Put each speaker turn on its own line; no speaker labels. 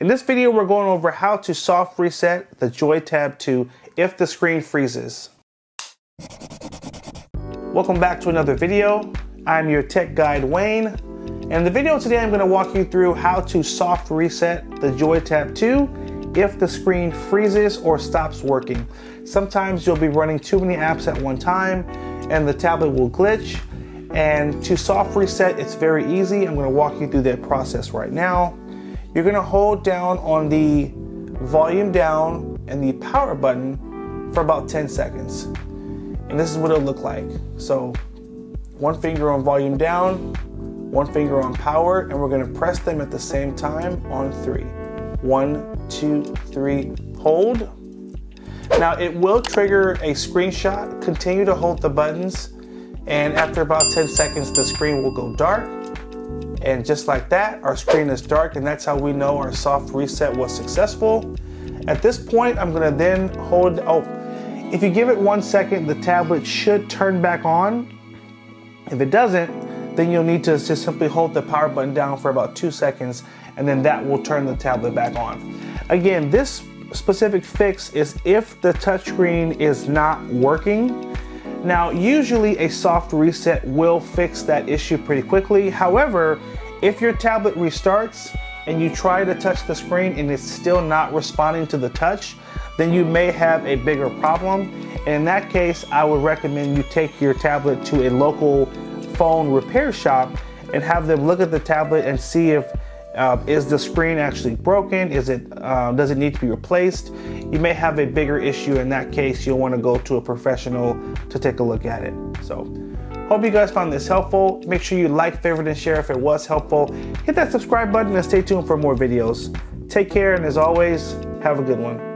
In this video, we're going over how to soft reset the JoyTab 2 if the screen freezes. Welcome back to another video. I'm your tech guide, Wayne. And in the video today, I'm gonna walk you through how to soft reset the JoyTab 2 if the screen freezes or stops working. Sometimes you'll be running too many apps at one time and the tablet will glitch. And to soft reset, it's very easy. I'm gonna walk you through that process right now. You're gonna hold down on the volume down and the power button for about 10 seconds. And this is what it'll look like. So one finger on volume down, one finger on power, and we're gonna press them at the same time on three. One, two, three, hold. Now it will trigger a screenshot. Continue to hold the buttons, and after about 10 seconds, the screen will go dark. And just like that, our screen is dark and that's how we know our soft reset was successful. At this point, I'm gonna then hold, oh, if you give it one second, the tablet should turn back on. If it doesn't, then you'll need to just simply hold the power button down for about two seconds and then that will turn the tablet back on. Again, this specific fix is if the touchscreen is not working. Now, usually a soft reset will fix that issue pretty quickly. However, if your tablet restarts and you try to touch the screen and it's still not responding to the touch, then you may have a bigger problem. And in that case, I would recommend you take your tablet to a local phone repair shop and have them look at the tablet and see if uh, is the screen actually broken? Is it uh, does it need to be replaced? You may have a bigger issue. In that case, you'll want to go to a professional to take a look at it. So, hope you guys found this helpful. Make sure you like, favorite, and share if it was helpful. Hit that subscribe button and stay tuned for more videos. Take care, and as always, have a good one.